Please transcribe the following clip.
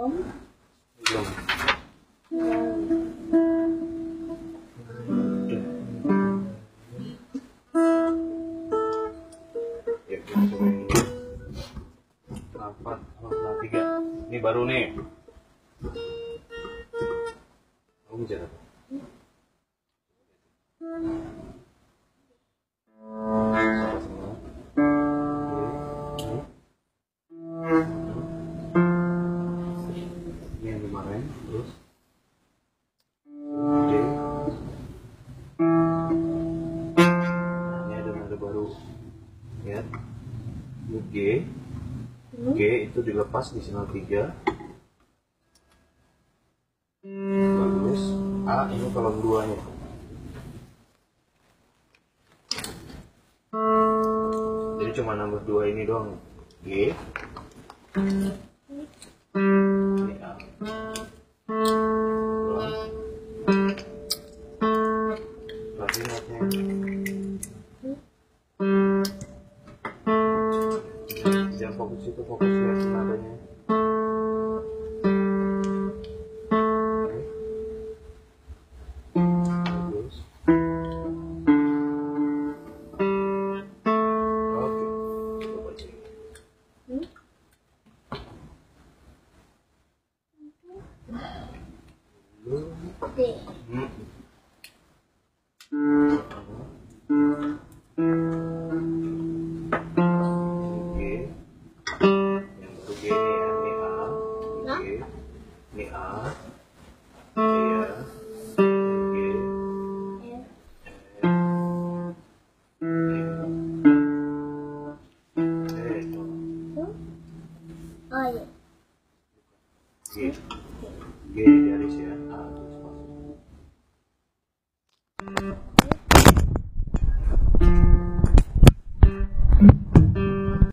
empat ya, tiga. Ini baru nih. Kamu jalan baru. Ya. Ini G. G itu dilepas di sinyal 3. Bagus. A ini kolom 2 nya. Jadi cuma nambah dua ini doang. G. fokus itu, fokus lihat nadanya. Oke. Bagus. Oke. Coba cek. Hmm. Ini A. Iya. G. Eh, Oh iya. G. G garis ya. A.